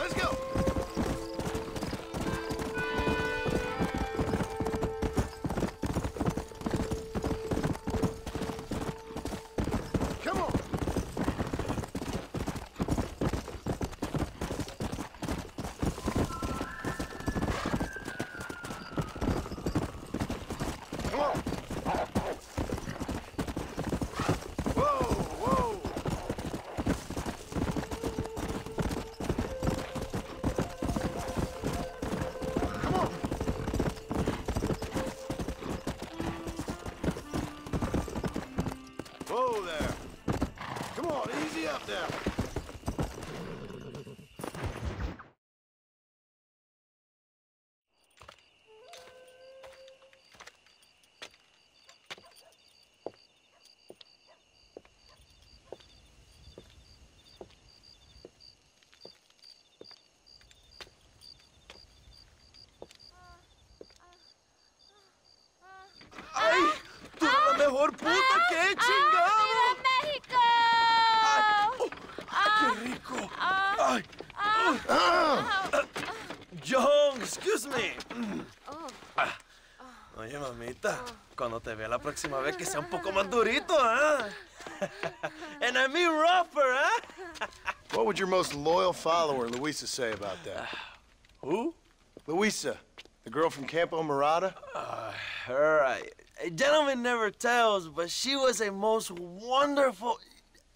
Let's go! Whoa there! Come on, easy up there! Mejor puta que he chingado. México! ¡Qué rico! ¡Ay! John, excuse me. Ah. Oye, mamita, cuando te vea la próxima vez que sea un poco más durito, ¿ah? And I mean rougher, ¿ah? What would your most loyal follower, Luisa, say about that? Who? Luisa, the girl from Campo Morado? Her, I, a gentleman never tells, but she was a most wonderful.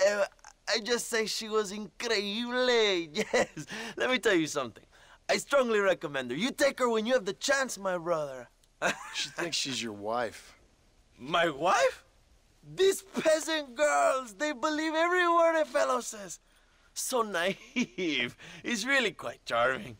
Uh, I just say she was increíble. Yes. Let me tell you something. I strongly recommend her. You take her when you have the chance, my brother. She thinks she's your wife. My wife? These peasant girls, they believe every word a fellow says. So naive. It's really quite charming.